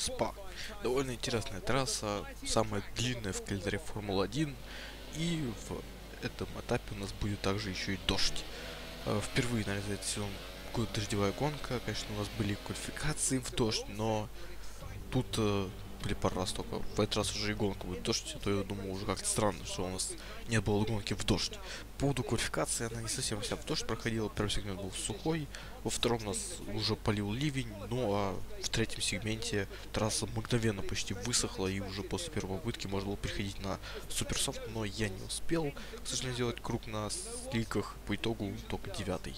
СПА. Довольно интересная трасса, самая длинная в календаре Формулы-1. И в этом этапе у нас будет также еще и дождь. Э, впервые, за этот сезон будет дождевая гонка. Конечно, у нас были квалификации в дождь, но тут э, были пару раз только. В этот раз уже и гонка будет дождь, то я думаю уже как-то странно, что у нас не было гонки в дождь. По поводу квалификации, она не совсем вся в дождь проходила. Первый сегмент был сухой, во втором нас уже полил ливень, ну а в третьем сегменте трасса мгновенно почти высохла, и уже после первой попытки можно было переходить на суперсофт, но я не успел, к сожалению, сделать круг на сликах, по итогу только девятый.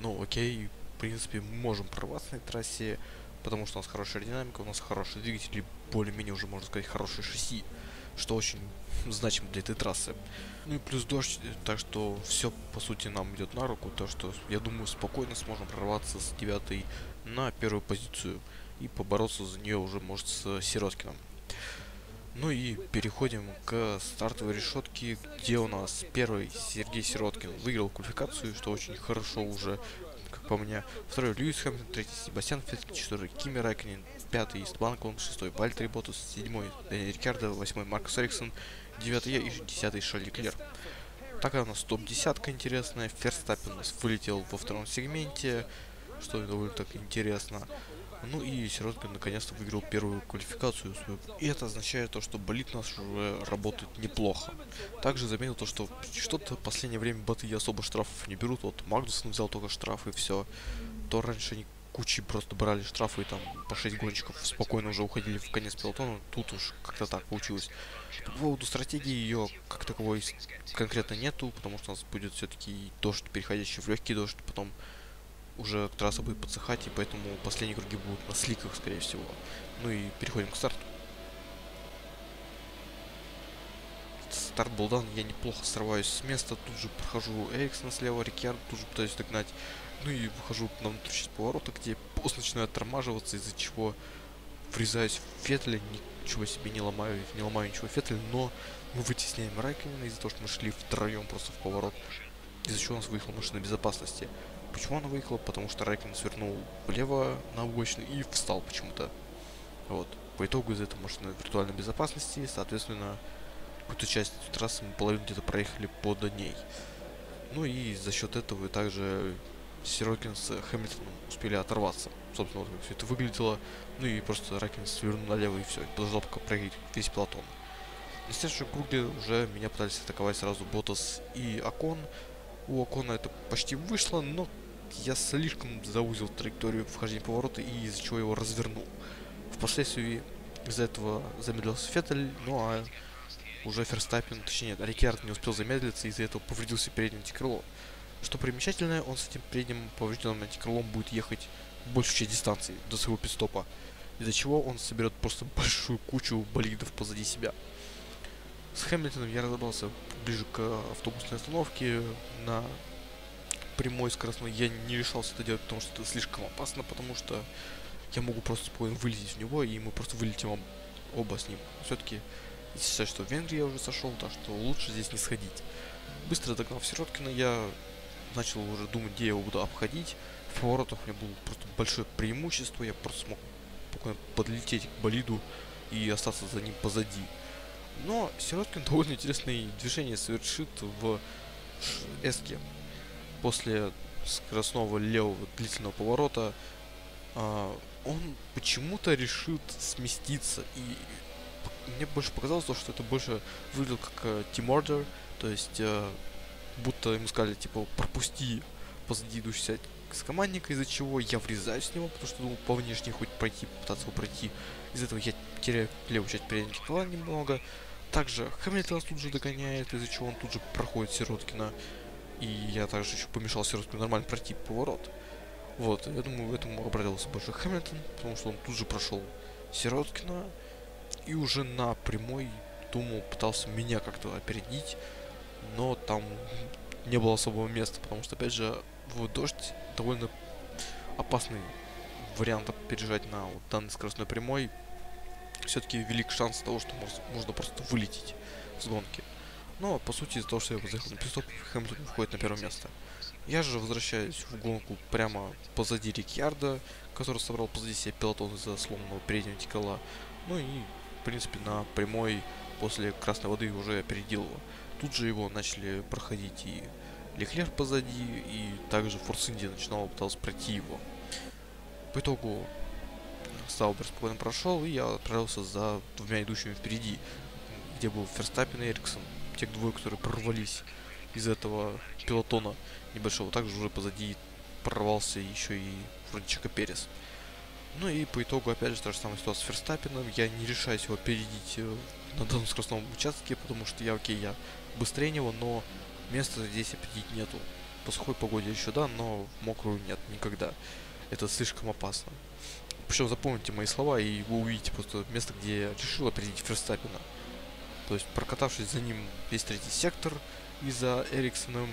Ну окей, в принципе, можем прорваться на этой трассе, потому что у нас хорошая динамика, у нас хороший двигатель, более-менее уже, можно сказать, хороший шасси, что очень значимо для этой трассы. Ну и плюс дождь, так что все, по сути, нам идет на руку, то что, я думаю, спокойно сможем прорваться с девятой на первую позицию и побороться за нее уже, может, с Сироткиным. Ну и переходим к стартовой решетке, где у нас первый Сергей Сироткин выиграл квалификацию, что очень хорошо уже по мне. Второй Льюис Хэмптон, третий Себастьян Феттель, четвертый Кими Райкнин, пятый Истбанкон, шестой Вальтери Ботус, седьмой Дэнни Рикардо, восьмой Маркус Эриксон, девятый и десятый Шарли Клер. Такая у нас топ-десятка интересная. Ферстаппин у нас вылетел во втором сегменте, что довольно так интересно. Ну и Сироткин наконец-то выиграл первую квалификацию свою. И это означает то, что болит наш уже работает неплохо. Также заметил то, что что-то в последнее время боты особо штрафов не берут. Вот Магнусон взял только штраф и все. То раньше они кучи просто брали штрафы и там по 6 гонщиков спокойно уже уходили в конец пилотона. Тут уж как-то так получилось. По поводу стратегии ее как таковой конкретно нету, потому что у нас будет все-таки дождь, переходящий в легкий дождь, потом уже трасса будет подсыхать, и поэтому последние круги будут на сликах, скорее всего. Ну и переходим к старту. Старт был дан, я неплохо срываюсь с места, тут же прохожу Эриксона слева, Рикьярд тут же пытаюсь догнать. Ну и выхожу на внутреннюю часть поворота, где пост начинает тормаживаться, из-за чего врезаюсь в Феттеля, ничего себе не ломаю, не ломаю ничего Феттеля, но мы вытесняем Райкина из-за того, что мы шли втроем просто в поворот, из-за чего у нас выехала машина безопасности. Почему она выехала? Потому что Райкин свернул влево на обочину и встал почему-то. Вот. По итогу из этой машины виртуальной безопасности, соответственно, какую-то часть трассы мы половину где-то проехали под ней. Ну и за счет этого также Сирокин с Хэмилтоном успели оторваться. Собственно, вот как все это выглядело. Ну и просто Райкин свернул налево и все. Подождал, пока проедет весь платон. На следующем круге уже меня пытались атаковать сразу Ботас и Акон. У Акона это почти вышло, но я слишком заузил траекторию вхождения поворота и из-за чего его развернул. Впоследствии из-за этого замедлился Феттель, ну а уже Ферстаппин, точнее, Рикерд не успел замедлиться, из-за этого повредился переднее антикрыло. Что примечательное, он с этим передним поврежденным антикрылом будет ехать большую часть дистанции до своего пидстопа, из-за чего он соберет просто большую кучу болидов позади себя. С Хэмилтоном я разобрался ближе к автобусной остановке на прямой скоростной я не решался это делать, потому что это слишком опасно, потому что я могу просто спокойно вылететь в него, и мы просто вылетим оба с ним. Все-таки считаю, что в Венгрии я уже сошел, так что лучше здесь не сходить. Быстро догнав Сироткина, я начал уже думать, где я его буду обходить. В поворотах у меня было просто большое преимущество, я просто смог подлететь к болиду и остаться за ним позади. Но Сироткин довольно интересные движения совершит в эске после скоростного левого длительного поворота а, он почему-то решит сместиться и мне больше показалось то, что это больше выглядел как э, Team Order, то есть э, будто ему сказали, типа, пропусти позади идущего с командника, из-за чего я врезаюсь в него, потому что думал по внешне хоть пройти, пытаться его пройти. Из этого я теряю левую часть переднего крыла немного. Также Хамилтон тут же догоняет, из-за чего он тут же проходит Сироткина. И я также еще помешал Сироткину нормально пройти поворот. Вот, я думаю, этому обрадовался больше Хэмилтон, потому что он тут же прошел Сироткина. И уже на прямой, думал, пытался меня как-то опередить. Но там не было особого места, потому что, опять же, в дождь довольно опасный вариант переезжать на вот данной скоростной прямой. Все-таки велик шанс того, что можно просто вылететь с гонки. Но, по сути, из-за того, что я заехал на пистоп, Хэмилтон выходит на первое место. Я же возвращаюсь в гонку прямо позади Рикьярда, который собрал позади себя пилотон из-за сломанного переднего текала. Ну и, в принципе, на прямой после красной воды уже опередил его. Тут же его начали проходить и Леклер позади, и также Форс Инди начинал пытался пройти его. По итогу Саубер спокойно прошел, и я отправился за двумя идущими впереди, где был Ферстаппин и Эриксон. Те двое, которые прорвались из этого пилотона небольшого. Также уже позади прорвался еще и Чека Перес. Ну и по итогу, опять же, та же самая ситуация с Ферстаппином. Я не решаюсь его опередить э, на данном скоростном участке, потому что я, окей, я быстрее него, но места здесь опередить нету. По сухой погоде еще да, но мокрую нет никогда. Это слишком опасно. Причем запомните мои слова, и вы увидите просто место, где я решил опередить Ферстаппина. То есть, прокатавшись за ним весь третий сектор и за Эриксоном,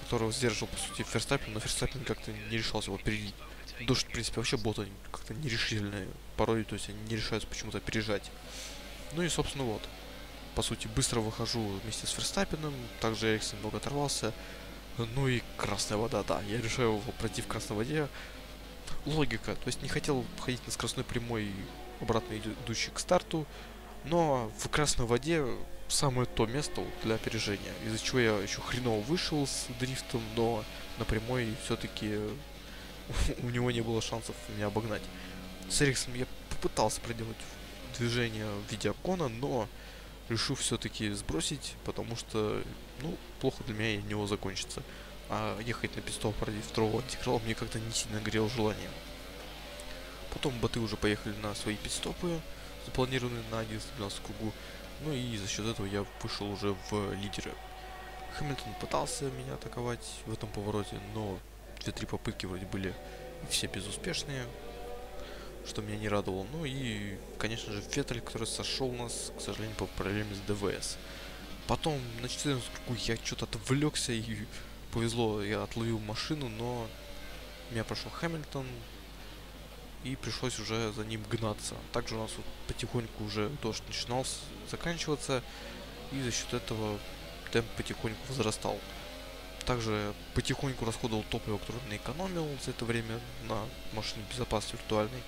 которого сдерживал, по сути, Ферстаппин, но Ферстаппин как-то не решался его опередить. Дождь, в принципе, вообще боты как-то нерешительные. Порой, то есть, они не решаются почему-то опережать. Ну и, собственно, вот. По сути, быстро выхожу вместе с Ферстаппином. Также Эриксон много оторвался. Ну и красная вода, да. Я решаю его пройти в красной воде. Логика. То есть не хотел ходить на скоростной прямой, обратно идущий к старту. Но в красной воде самое то место для опережения. Из-за чего я еще хреново вышел с дрифтом, но на прямой все-таки у него не было шансов меня обогнать. С Эриксом я попытался проделать движение в виде обгона, но решил все-таки сбросить, потому что, ну, плохо для меня и него закончится. А ехать на пистоп ради второго антиграла мне как-то не сильно горело желание. Потом боты уже поехали на свои пидстопы, запланированные на 11-12 кругу. Ну и за счет этого я вышел уже в лидеры. Хэмилтон пытался меня атаковать в этом повороте, но 2-3 попытки вроде были все безуспешные что меня не радовало. Ну и, конечно же, Феттель, который сошел нас, к сожалению, по проблеме с ДВС. Потом на 14 кругу я что-то отвлекся и повезло, я отловил машину, но меня прошел Хэмилтон, и пришлось уже за ним гнаться. Также у нас вот потихоньку уже дождь начинал заканчиваться, и за счет этого темп потихоньку возрастал. Также потихоньку расходовал топливо, которое наэкономил за это время на машине безопасности виртуальной.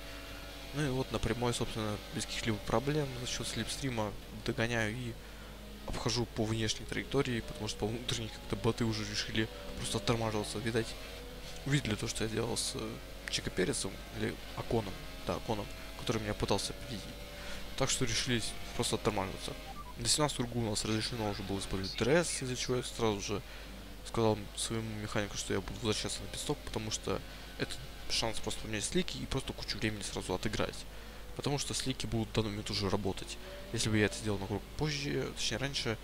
Ну и вот напрямую, собственно, без каких-либо проблем за счет слепстрима догоняю и обхожу по внешней траектории, потому что по внутренней как-то боты уже решили просто оттормаживаться. Видать, увидели то, что я делал с э, Чеко Пересом, или Оконом, да, Оконом, который меня пытался победить. Так что решились просто оттормаживаться. На 17 кругу у нас разрешено уже было использовать ДРС, из-за чего я сразу же сказал своему механику, что я буду возвращаться на питстоп, потому что это шанс просто поменять слики и просто кучу времени сразу отыграть. Потому что слики будут в данный момент уже работать. Если бы я это сделал на круг позже, точнее раньше,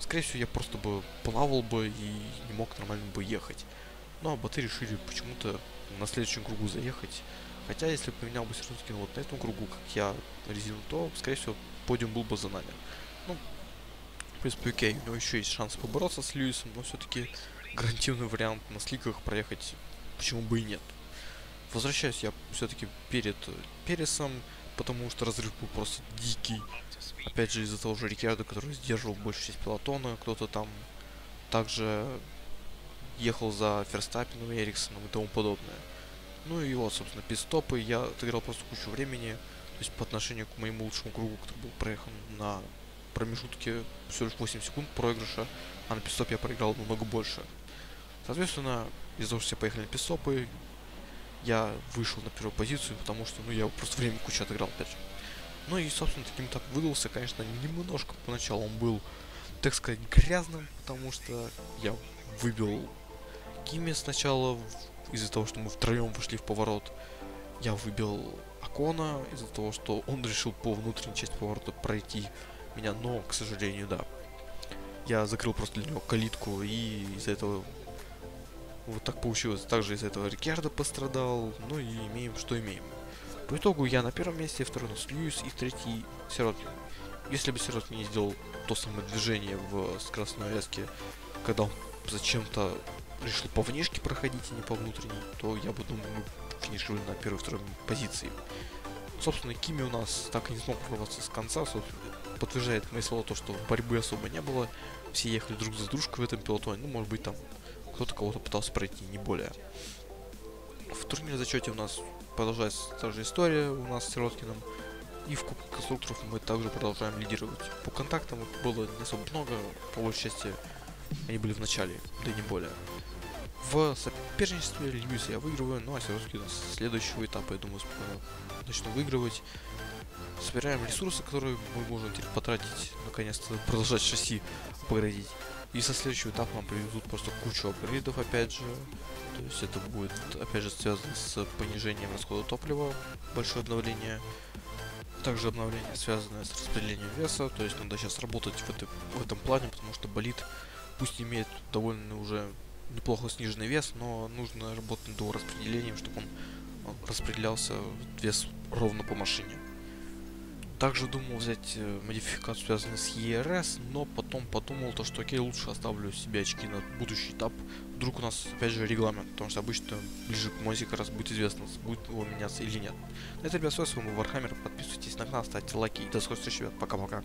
скорее всего я просто бы плавал бы и не мог нормально бы ехать. А боты решили почему-то на следующем кругу заехать. Хотя если бы поменял бы все-таки вот на этом кругу, как я резину, то, скорее всего, подиум был бы за нами. Ну, в принципе, окей, у него еще есть шанс побороться с Льюисом, но все-таки гарантированный вариант на сликах проехать, почему бы и нет. Возвращаюсь я все-таки перед Пересом, потому что разрыв был просто дикий. Опять же, из-за того же Рикиарда, который сдерживал большую часть пилотона, кто-то там также ехал за Ферстаппином Эриксоном и тому подобное. Ну и вот, собственно, пистопы я отыграл просто кучу времени, то есть по отношению к моему лучшему кругу, который был проехан на промежутке всего лишь 8 секунд проигрыша, а на пистопе я проиграл намного больше. Соответственно, из-за того, что все поехали на пистопы, я вышел на первую позицию, потому что, ну, я просто время кучу отыграл, опять же. Ну и, собственно, таким так выдался, конечно, немножко поначалу он был, так сказать, грязным, потому что я выбил Кими сначала из-за того, что мы втроем вышли в поворот. Я выбил Акона из-за того, что он решил по внутренней части поворота пройти меня, но, к сожалению, да. Я закрыл просто для него калитку и из-за этого вот так получилось. Также из-за этого Рикардо пострадал. Ну и имеем, что имеем. По итогу я на первом месте, второй у нас Льюис и третий Сироткин. Если бы Сироткин не сделал то самое движение в скоростной вязке, когда он зачем-то решил по внешке проходить, а не по внутренней, то я бы думал, мы финишировали на первой второй позиции. Собственно, Кими у нас так и не смог прорваться с конца, подтверждает мои слова то, что борьбы особо не было, все ехали друг за дружкой в этом пилотоне, ну, может быть, там кто-то кого-то пытался пройти, не более. В турнире зачете у нас продолжается та же история у нас с Сироткиным. И в Кубке конструкторов мы также продолжаем лидировать. По контактам было не особо много, по большей части они были в начале, да и не более. В соперничестве Льюис я выигрываю, ну а Сироткин с следующего этапа, я думаю, начну выигрывать. Собираем ресурсы, которые мы можем теперь потратить, наконец-то продолжать шасси апгрейдить. И со следующего этапа нам привезут просто кучу апгрейдов, опять же. То есть это будет, опять же, связано с понижением расхода топлива, большое обновление. Также обновление, связанное с распределением веса, то есть надо сейчас работать в, этой, в этом плане, потому что болит, пусть имеет довольно уже неплохо сниженный вес, но нужно работать над его распределением, чтобы он распределялся вес ровно по машине. Также думал взять э, модификацию, связанную с ERS, но потом подумал, то, что окей, лучше оставлю себе очки на будущий этап. Вдруг у нас, опять же, регламент, потому что обычно ближе к Монце как раз будет известно, будет его меняться или нет. На этом, ребят, с вами Вархаммер, подписывайтесь на канал, ставьте лайки и до скорых встреч, ребят, пока-пока.